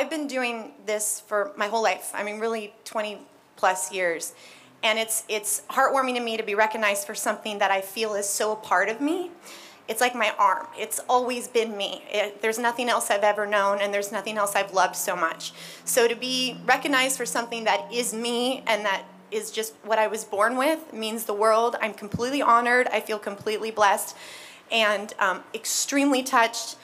I've been doing this for my whole life. I mean, really 20 plus years. And it's, it's heartwarming to me to be recognized for something that I feel is so a part of me. It's like my arm. It's always been me. It, there's nothing else I've ever known, and there's nothing else I've loved so much. So to be recognized for something that is me and that is just what I was born with means the world. I'm completely honored. I feel completely blessed and um, extremely touched.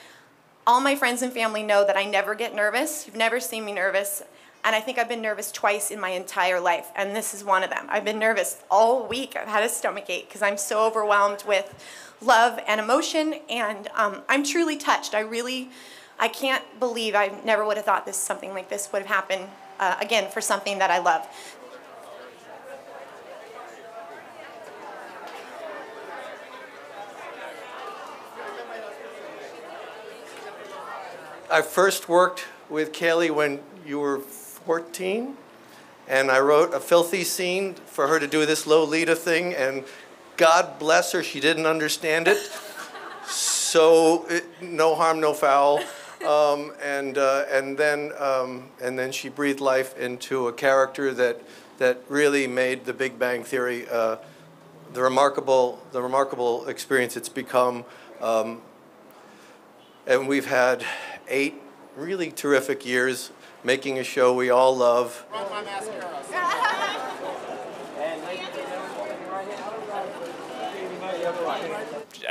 All my friends and family know that I never get nervous. You've never seen me nervous. And I think I've been nervous twice in my entire life, and this is one of them. I've been nervous all week. I've had a stomach ache because I'm so overwhelmed with love and emotion, and um, I'm truly touched. I really, I can't believe I never would have thought this something like this would have happened uh, again for something that I love. I first worked with Kaley when you were 14, and I wrote a filthy scene for her to do this Lolita thing, and God bless her, she didn't understand it. So it, no harm, no foul. Um, and uh, and then um, and then she breathed life into a character that that really made The Big Bang Theory uh, the remarkable the remarkable experience it's become. Um, and we've had eight really terrific years making a show we all love.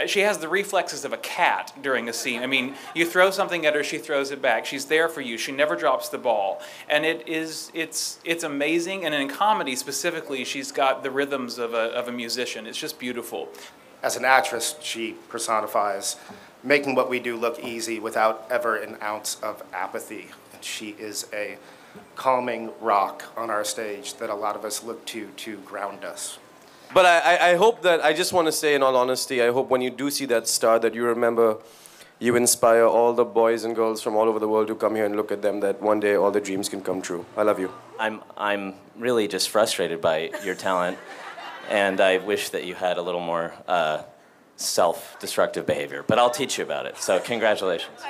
She has the reflexes of a cat during a scene. I mean, you throw something at her, she throws it back. She's there for you. She never drops the ball, and it is it's it's amazing. And in comedy specifically, she's got the rhythms of a of a musician. It's just beautiful. As an actress, she personifies making what we do look easy without ever an ounce of apathy. And she is a calming rock on our stage that a lot of us look to to ground us. But I, I- I hope that, I just want to say in all honesty, I hope when you do see that star that you remember you inspire all the boys and girls from all over the world who come here and look at them, that one day all their dreams can come true. I love you. I'm, I'm really just frustrated by your talent, and I wish that you had a little more uh, self destructive behavior. But I'll teach you about it. So, congratulations.